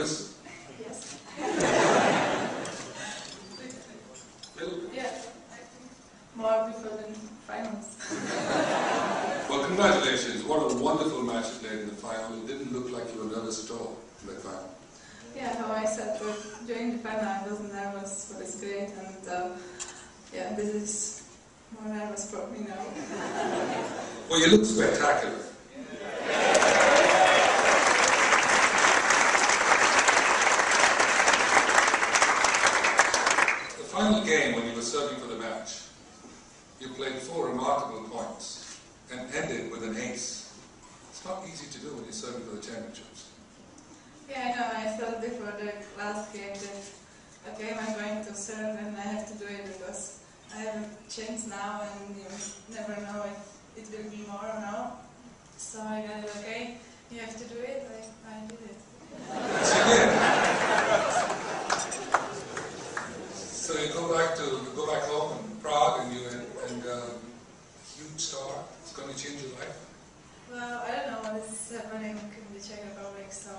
Yes. Yeah. More the finals. Well, congratulations. What a wonderful match you played in the final. It didn't look like you were nervous at all in the final. Yeah, how I said that during the final I wasn't nervous, but it's great, and uh, yeah, this is more nervous for me now. Well, you look spectacular. The final game, when you were serving for the match, you played four remarkable points and ended with an ace. It's not easy to do when you're serving for the championships. Yeah, I know. I thought before the last game that okay, I'm going to serve and I have to do it because I have a chance now, and you never know if it will be more or no. So I got it. Okay, you have to do it. I, I did it. Yes, you did. So you go back to you go back home in Prague and you and, and um, huge star. It's going to change your life. Well, I don't know what is happening in the Czech Republic, so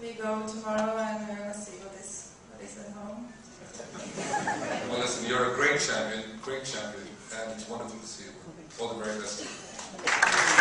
we go tomorrow and we're gonna see what is what is at home. Well, listen, you're a great champion, great champion, and it's wonderful to see you. All the very best.